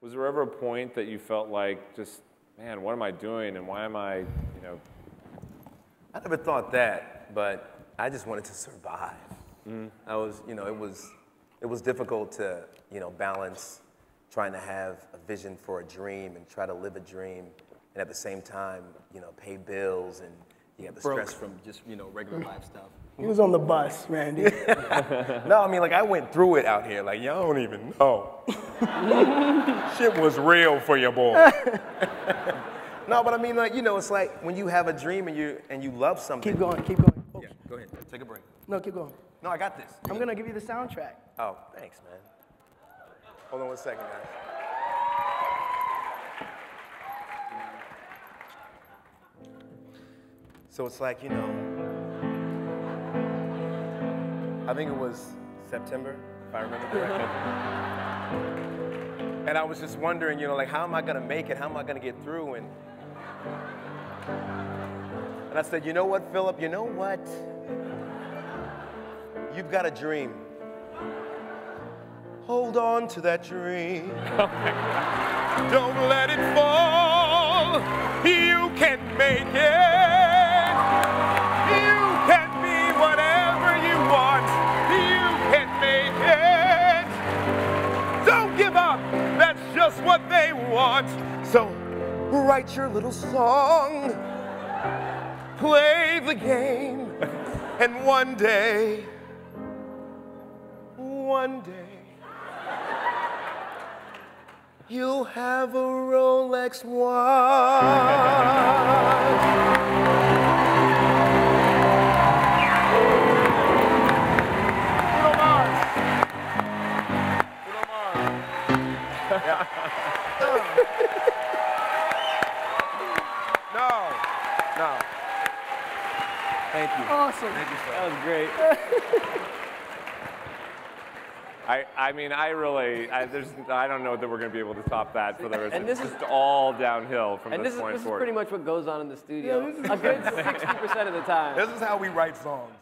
Was there ever a point that you felt like just, man, what am I doing and why am I, you know, I never thought that, but I just wanted to survive. Mm-hmm. I was, you know, it was, it was difficult to, you know, balance trying to have a vision for a dream and try to live a dream, and at the same time, you know, pay bills and you have the Broke stress from just, you know, regular mm. life stuff. He was on the bus, Randy. No, I mean, like, I went through it out here. Like, y'all don't even know. Shit was real for your boy. no, but I mean, like, you know, it's like when you have a dream and you and you love something. keep going, keep going. Oh, Yeah, go ahead. Take a break. No, keep going. No, I got this. I'm gonna give you the soundtrack. Oh, thanks, man. Hold on one second, guys. So it's like, you know, I think it was September, if I remember correctly. and I was just wondering, you know, like, how am I gonna make it? How am I gonna get through? And, and I said, you know what, Philip? You know what? You've got a dream. Hold on to that dream. Oh Don't let it fall. You can make it. Want. So write your little song. Play the game. And one day, one day, you'll have a Rolex watch. Bruno Mars. Bruno Mars. Yeah. no, no. Thank you. Awesome. Thank you, sir. that was great. I, I mean, I really, I, there's, I don't know that we're going to be able to top that for the rest. And it's this is- all downhill from And this, this is, point this is pretty much what goes on in the studio. Yeah, A good 60% of the time. This is how we write songs.